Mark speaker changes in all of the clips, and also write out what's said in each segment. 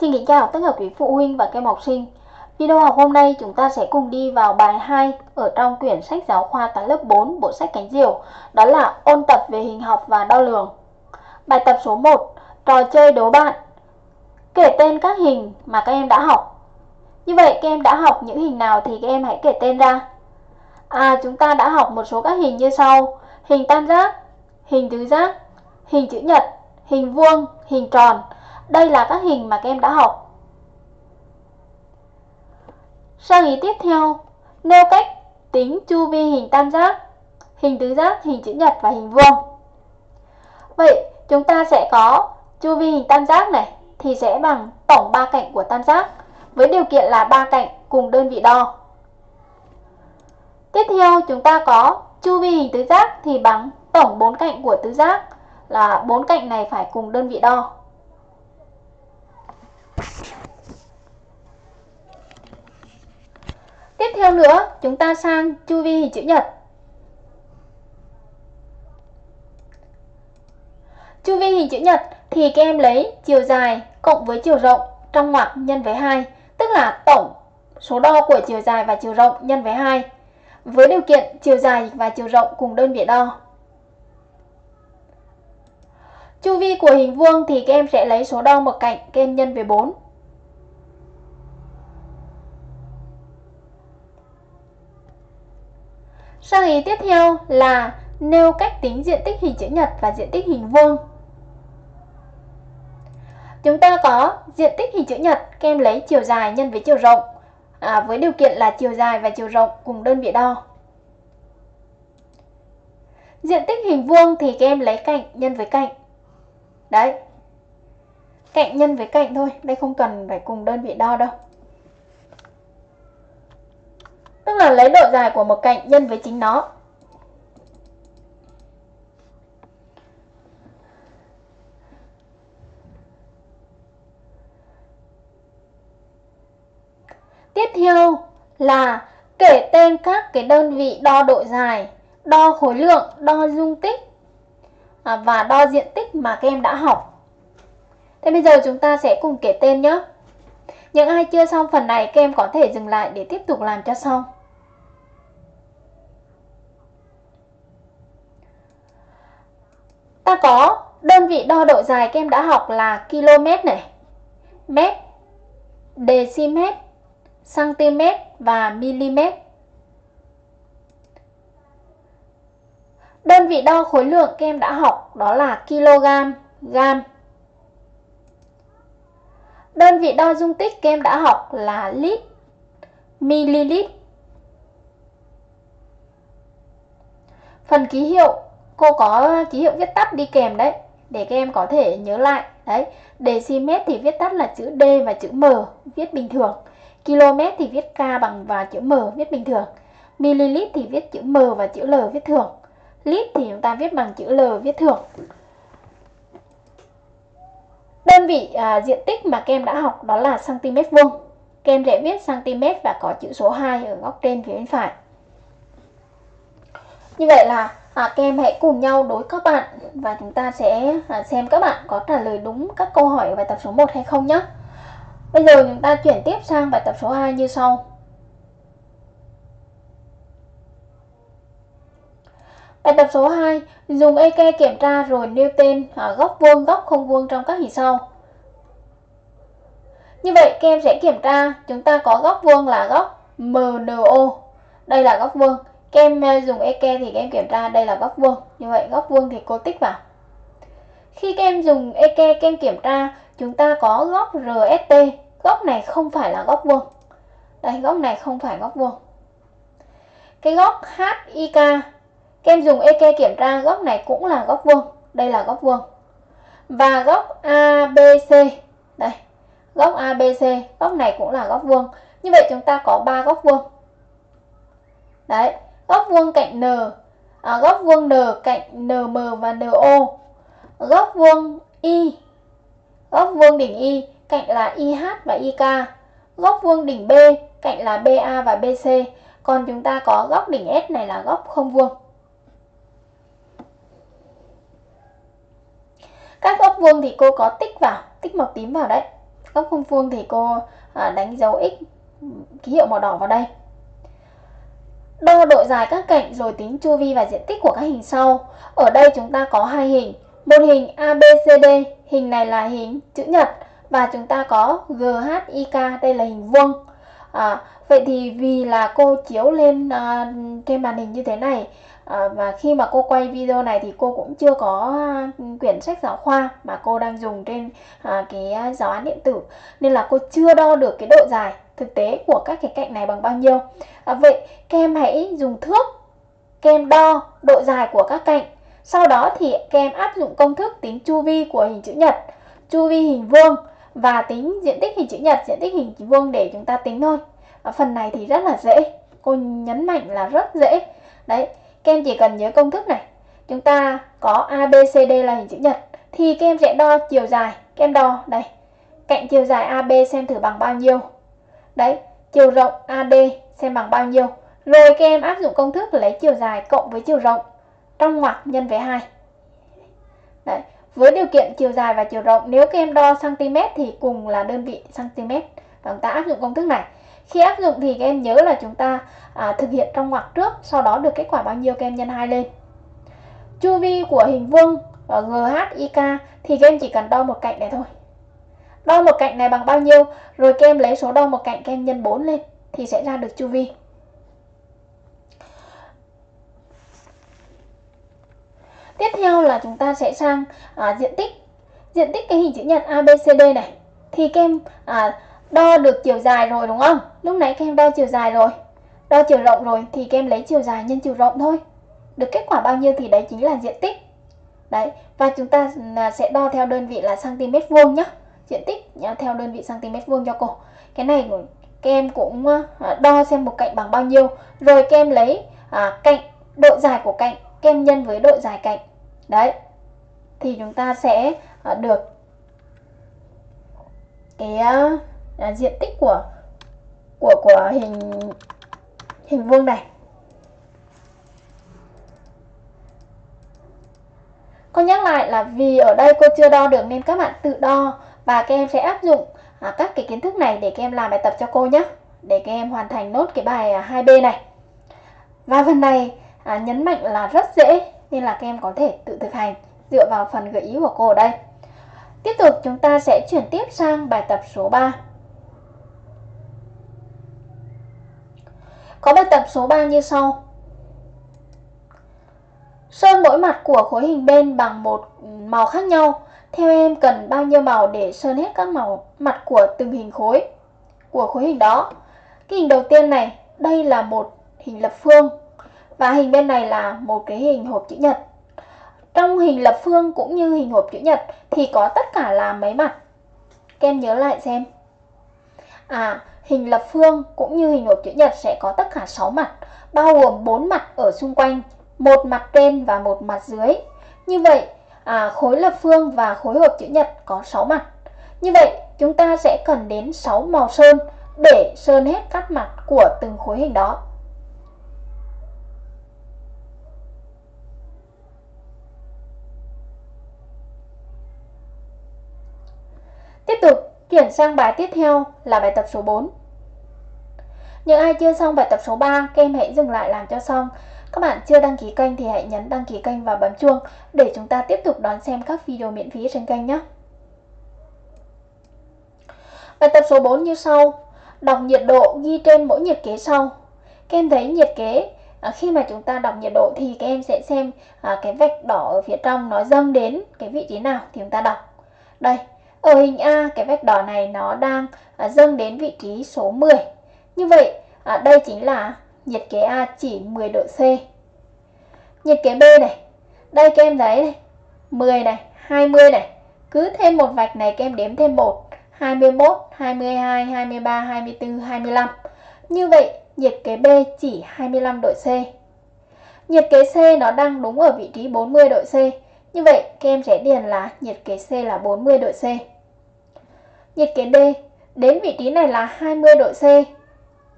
Speaker 1: Xin kính chào tất cả quý phụ huynh và các em học sinh. Video học hôm nay chúng ta sẽ cùng đi vào bài 2 ở trong quyển sách giáo khoa toán lớp 4 bộ sách cánh diều, đó là ôn tập về hình học và đo lường. Bài tập số 1, trò chơi đố bạn. Kể tên các hình mà các em đã học. Như vậy các em đã học những hình nào thì các em hãy kể tên ra. À chúng ta đã học một số các hình như sau: hình tam giác, hình tứ giác, hình chữ nhật, hình vuông, hình tròn. Đây là các hình mà các em đã học. Sang ý tiếp theo, nêu cách tính chu vi hình tam giác, hình tứ giác, hình chữ nhật và hình vuông. Vậy chúng ta sẽ có chu vi hình tam giác này thì sẽ bằng tổng ba cạnh của tam giác với điều kiện là ba cạnh cùng đơn vị đo. Tiếp theo chúng ta có chu vi hình tứ giác thì bằng tổng bốn cạnh của tứ giác là bốn cạnh này phải cùng đơn vị đo. Tiếp theo nữa, chúng ta sang chu vi hình chữ nhật. Chu vi hình chữ nhật thì các em lấy chiều dài cộng với chiều rộng trong ngoặc nhân với 2, tức là tổng số đo của chiều dài và chiều rộng nhân với 2, với điều kiện chiều dài và chiều rộng cùng đơn vị đo. Chu vi của hình vuông thì các em sẽ lấy số đo một cạnh các em nhân với 4. Sang ý tiếp theo là nêu cách tính diện tích hình chữ nhật và diện tích hình vuông. Chúng ta có diện tích hình chữ nhật, kem lấy chiều dài nhân với chiều rộng, à, với điều kiện là chiều dài và chiều rộng cùng đơn vị đo. Diện tích hình vuông thì các em lấy cạnh nhân với cạnh. Đấy. Cạnh nhân với cạnh thôi, đây không cần phải cùng đơn vị đo đâu. Tức là lấy độ dài của một cạnh nhân với chính nó. Tiếp theo là kể tên các cái đơn vị đo độ dài, đo khối lượng, đo dung tích à, và đo diện tích mà các em đã học. Thế bây giờ chúng ta sẽ cùng kể tên nhé. Những ai chưa xong phần này các em có thể dừng lại để tiếp tục làm cho xong. Ta có đơn vị đo độ dài các em đã học là km này, mét, decimet, cm và mm. Đơn vị đo khối lượng các em đã học đó là kg, gam. Đơn vị đo dung tích các em đã học là lít, ml. Phần ký hiệu cô có ký hiệu viết tắt đi kèm đấy để các em có thể nhớ lại. Đấy, decimet thì viết tắt là chữ D và chữ M viết bình thường. Km thì viết K bằng và chữ M viết bình thường. Ml thì viết chữ M và chữ L viết thường. Lít thì chúng ta viết bằng chữ L viết thường. Đơn vị à, diện tích mà các em đã học đó là cm vuông. Các em sẽ viết cm và có chữ số 2 ở góc trên phía bên phải. Như vậy là à, các em hãy cùng nhau đối các bạn và chúng ta sẽ à, xem các bạn có trả lời đúng các câu hỏi ở bài tập số 1 hay không nhé. Bây giờ chúng ta chuyển tiếp sang bài tập số 2 như sau. Bài tập số 2, dùng EK kiểm tra rồi nêu tên à, góc vuông, góc không vuông trong các hình sau. Như vậy các em sẽ kiểm tra, chúng ta có góc vuông là góc MNO. Đây là góc vuông. Các em dùng eke thì các em kiểm tra đây là góc vuông. Như vậy góc vuông thì cô tích vào. Khi các em dùng eke các em kiểm tra, chúng ta có góc RST. Góc này không phải là góc vuông. Đây, góc này không phải góc vuông. Cái góc HIK các em dùng eke kiểm tra góc này cũng là góc vuông. Đây là góc vuông. Và góc ABC. Đây. Góc ABC. Góc này cũng là góc vuông. Như vậy chúng ta có 3 góc vuông. Đấy. Góc vuông cạnh N. À, góc vuông N cạnh NM và NO. Góc vuông Y. Góc vuông đỉnh Y cạnh là IH và IK. Góc vuông đỉnh B cạnh là BA và BC. Còn chúng ta có góc đỉnh S này là góc không vuông. Các góc vuông thì cô có tích vào, tích màu tím vào đấy. góc không vuông thì cô à, đánh dấu x ký hiệu màu đỏ vào đây đo độ dài các cạnh rồi tính chu vi và diện tích của các hình sau. Ở đây chúng ta có hai hình một hình ABCD hình này là hình chữ nhật và chúng ta có GHIK đây là hình vuông. À, vậy thì vì là cô chiếu lên à, trên màn hình như thế này à, và khi mà cô quay video này thì cô cũng chưa có à, quyển sách giáo khoa mà cô đang dùng trên à, cái à, giáo án điện tử. Nên là cô chưa đo được cái độ dài thực tế của các cái cạnh này bằng bao nhiêu. À, vậy các em hãy dùng thước các em đo độ dài của các cạnh sau đó thì các em áp dụng công thức tính chu vi của hình chữ nhật chu vi hình vuông và tính diện tích hình chữ nhật diện tích hình vuông để chúng ta tính thôi. À, phần này thì rất là dễ. Cô nhấn mạnh là rất dễ. Đấy các em chỉ cần nhớ công thức này. Chúng ta có ABCD là hình chữ nhật. Thì các em sẽ đo chiều dài các em đo đây cạnh chiều dài AB xem thử bằng bao nhiêu đấy chiều rộng AD xem bằng bao nhiêu. Rồi các em áp dụng công thức lấy chiều dài cộng với chiều rộng trong ngoặc nhân với 2 đấy với điều kiện chiều dài và chiều rộng nếu các em đo cm thì cùng là đơn vị cm. Và chúng ta áp dụng công thức này. Khi áp dụng thì các em nhớ là chúng ta à, thực hiện trong ngoặc trước sau đó được kết quả bao nhiêu các em nhân 2 lên. Chu vi của hình vuông à, ở GHIK thì các em chỉ cần đo một cạnh này thôi đo một cạnh này bằng bao nhiêu? Rồi các em lấy số đo một cạnh các em nhân 4 lên thì sẽ ra được chu vi. Tiếp theo là chúng ta sẽ sang à, diện tích. Diện tích cái hình chữ nhật ABCD này. Thì các em à, đo được chiều dài rồi đúng không? Lúc nãy các em đo chiều dài rồi đo chiều rộng rồi thì các em lấy chiều dài nhân chiều rộng thôi. Được kết quả bao nhiêu thì đấy chính là diện tích. Đấy và chúng ta à, sẽ đo theo đơn vị là cm vuông nhé diện tích à, theo đơn vị cm vuông cho cô. Cái này các em cũng à, đo xem một cạnh bằng bao nhiêu rồi các em lấy à, cạnh độ dài của cạnh các em nhân với độ dài cạnh. Đấy thì chúng ta sẽ à, được cái à, à, diện tích của của của hình hình vuông này. Cô nhắc lại là vì ở đây cô chưa đo được nên các bạn tự đo và các em sẽ áp dụng à, các cái kiến thức này để các em làm bài tập cho cô nhé. Để các em hoàn thành nốt cái bài à, 2B này. Và phần này à, nhấn mạnh là rất dễ nên là các em có thể tự thực hành dựa vào phần gợi ý của cô ở đây. Tiếp tục chúng ta sẽ chuyển tiếp sang bài tập số 3. Có bài tập số 3 như sau. Sơn mỗi mặt của khối hình bên bằng một màu khác nhau. Theo em cần bao nhiêu màu để sơn hết các màu mặt của từng hình khối của khối hình đó. Cái hình đầu tiên này, đây là một hình lập phương và hình bên này là một cái hình hộp chữ nhật. Trong hình lập phương cũng như hình hộp chữ nhật thì có tất cả là mấy mặt? Các em nhớ lại xem. À, hình lập phương cũng như hình hộp chữ nhật sẽ có tất cả 6 mặt, bao gồm 4 mặt ở xung quanh, một mặt trên và một mặt dưới. Như vậy, à, khối lập phương và khối hộp chữ nhật có 6 mặt. Như vậy, chúng ta sẽ cần đến 6 màu sơn để sơn hết các mặt của từng khối hình đó. Tiếp tục, chuyển sang bài tiếp theo là bài tập số 4. Những ai chưa xong bài tập số 3, các em hãy dừng lại làm cho xong. Các bạn chưa đăng ký kênh thì hãy nhấn đăng ký kênh và bấm chuông để chúng ta tiếp tục đón xem các video miễn phí trên kênh nhé. Bài tập số 4 như sau. Đọc nhiệt độ ghi trên mỗi nhiệt kế sau. Các em thấy nhiệt kế à, khi mà chúng ta đọc nhiệt độ thì các em sẽ xem à, cái vạch đỏ ở phía trong nó dâng đến cái vị trí nào thì chúng ta đọc. Đây, ở hình A cái vạch đỏ này nó đang à, dâng đến vị trí số 10. Như vậy à, đây chính là nhiệt kế A chỉ 10 độ C. Nhiệt kế B này, đây các em thấy này, 10 này, 20 này, cứ thêm một vạch này các em đếm thêm 1, 21, 22, 23, 24, 25. Như vậy nhiệt kế B chỉ 25 độ C. Nhiệt kế C nó đang đúng ở vị trí 40 độ C. Như vậy các em sẽ điền là nhiệt kế C là 40 độ C. Nhiệt kế D đến vị trí này là 20 độ C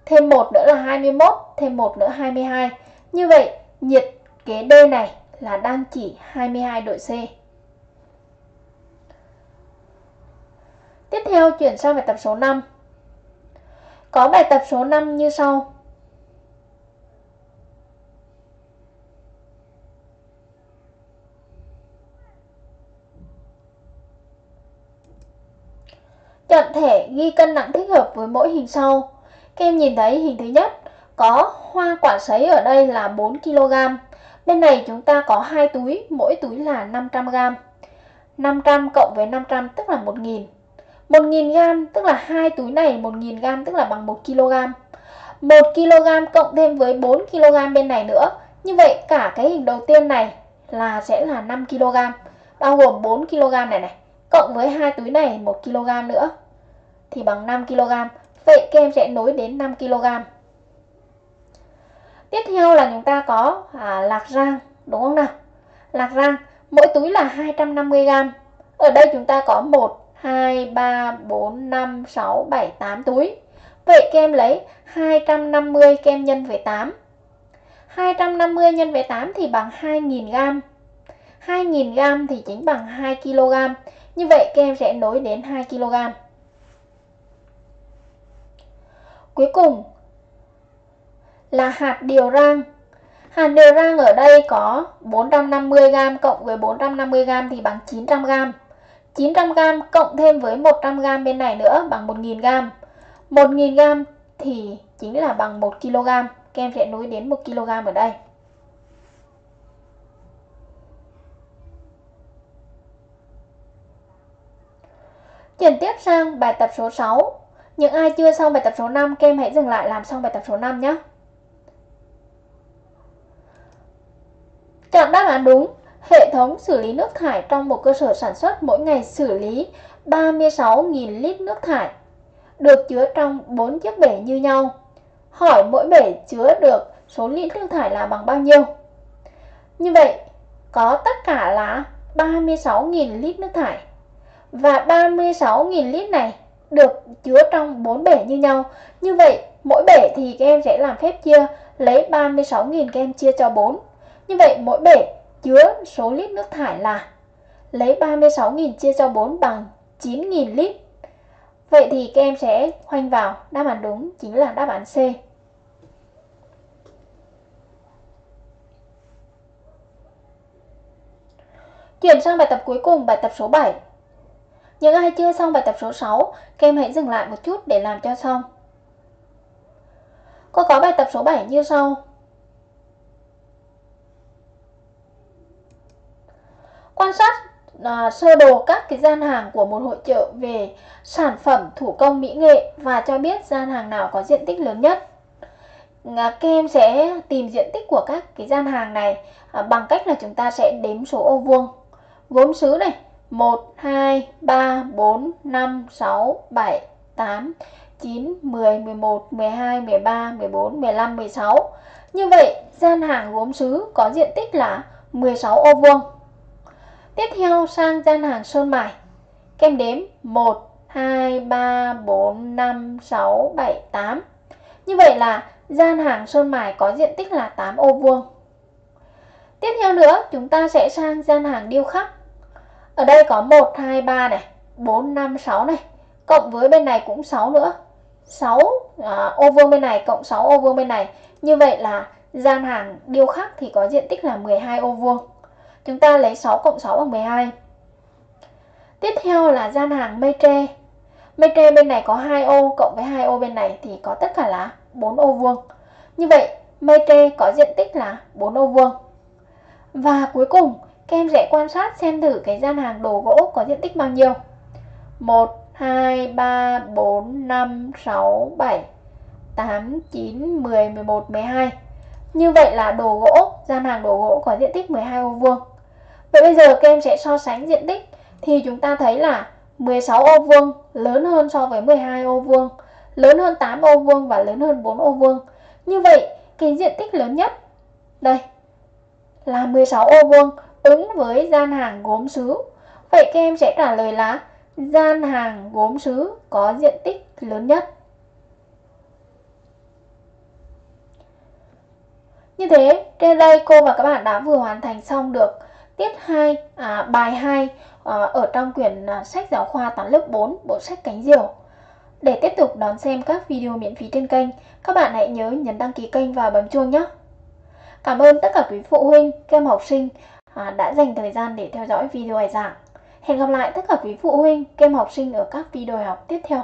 Speaker 1: thêm 1 nữa là 21, thêm 1 nữa 22. Như vậy, nhiệt kế D này là đang chỉ 22 độ C. Tiếp theo chuyển sang bài tập số 5. Có bài tập số 5 như sau. Chọn thẻ ghi cân nặng thích hợp với mỗi hình sau. Các em nhìn thấy hình thứ nhất có hoa quả sấy ở đây là 4 kg. Bên này chúng ta có hai túi, mỗi túi là 500 g. 500 cộng với 500 tức là 1000. 1000 g tức là hai túi này 1000 g tức là bằng 1 kg. 1 kg cộng thêm với 4 kg bên này nữa. Như vậy cả cái hình đầu tiên này là sẽ là 5 kg, bao gồm 4 kg này này, cộng với hai túi này 1 kg nữa thì bằng 5 kg. Vậy các em sẽ nối đến 5 kg. Tiếp theo là chúng ta có à, lạc rang, đúng không nào? Lạc rang, mỗi túi là 250 g. Ở đây chúng ta có 1, 2, 3, 4, 5, 6, 7, 8 túi. Vậy các em lấy 250 các em nhân với 8. 250 nhân với 8 thì bằng 2.000 g. 2.000 g thì chính bằng 2 kg. Như vậy các em sẽ nối đến 2 kg. Cuối cùng là hạt điều rang. Hạt điều rang ở đây có 450g cộng với 450g thì bằng 900g. 900g cộng thêm với 100g bên này nữa bằng 1000g. 1000g thì chính là bằng 1kg. Các em sẽ nối đến 1kg ở đây. Chuyển tiếp sang bài tập số 6. Những ai chưa xong bài tập số 5, các em hãy dừng lại làm xong bài tập số 5 nhé. Chọn đáp án đúng. Hệ thống xử lý nước thải trong một cơ sở sản xuất mỗi ngày xử lý 36.000 lít nước thải được chứa trong 4 chiếc bể như nhau. Hỏi mỗi bể chứa được số lít nước thải là bằng bao nhiêu? Như vậy, có tất cả là 36.000 lít nước thải. Và 36.000 lít này được chứa trong 4 bể như nhau. Như vậy, mỗi bể thì các em sẽ làm phép chia, lấy 36.000 các em chia cho 4. Như vậy mỗi bể chứa số lít nước thải là lấy 36.000 chia cho 4 bằng 9.000 lít. Vậy thì các em sẽ khoanh vào đáp án đúng chính là đáp án C. Chuyển sang bài tập cuối cùng, bài tập số 7. Những ai chưa xong bài tập số 6, các em hãy dừng lại một chút để làm cho xong. Cô có bài tập số 7 như sau. Quan sát à, sơ đồ các cái gian hàng của một hội trợ về sản phẩm thủ công mỹ nghệ và cho biết gian hàng nào có diện tích lớn nhất. À, các em sẽ tìm diện tích của các cái gian hàng này à, bằng cách là chúng ta sẽ đếm số ô vuông. Gốm sứ này, 1, 2, 3, 4, 5, 6, 7, 8, 9, 10, 11, 12, 13, 14, 15, 16. Như vậy, gian hàng gốm sứ có diện tích là 16 ô vuông. Tiếp theo sang gian hàng sơn mài. Kem đếm 1, 2, 3, 4, 5, 6, 7, 8. Như vậy là gian hàng sơn mài có diện tích là 8 ô vuông. Tiếp theo nữa, chúng ta sẽ sang gian hàng điêu khắc. Ở đây có 1, 2, 3 này, 4, 5, 6 này. Cộng với bên này cũng 6 nữa. 6 à, ô vuông bên này cộng 6 ô vuông bên này. Như vậy là gian hàng điêu khắc thì có diện tích là 12 ô vuông. Chúng ta lấy 6 cộng 6 bằng 12. Tiếp theo là gian hàng mây tre. Mây tre bên này có 2 ô cộng với 2 ô bên này thì có tất cả là 4 ô vuông. Như vậy, mây tre có diện tích là 4 ô vuông. Và cuối cùng, các em sẽ quan sát xem thử cái gian hàng đồ gỗ có diện tích bao nhiêu. 1, 2, 3, 4, 5, 6, 7, 8, 9, 10, 11, 12. Như vậy là đồ gỗ, gian hàng đồ gỗ có diện tích 12 ô vuông. Vậy bây giờ các em sẽ so sánh diện tích thì chúng ta thấy là 16 ô vuông lớn hơn so với 12 ô vuông, lớn hơn 8 ô vuông và lớn hơn 4 ô vuông. Như vậy, cái diện tích lớn nhất đây là 16 ô vuông ứng với gian hàng gốm sứ. Vậy các em sẽ trả lời là gian hàng gốm sứ có diện tích lớn nhất. Như thế, trên đây cô và các bạn đã vừa hoàn thành xong được tiết 2, à, bài 2 à, ờ, ở trong quyển à, sách giáo khoa toán lớp 4 bộ sách cánh diều. Để tiếp tục đón xem các video miễn phí trên kênh, các bạn hãy nhớ nhấn đăng ký kênh và bấm chuông nhé. Cảm ơn tất cả quý phụ huynh, các em học sinh Ờ, đã dành thời gian để theo dõi video bài giảng. Hẹn gặp lại tất cả quý phụ huynh, kem học sinh ở các video học tiếp theo.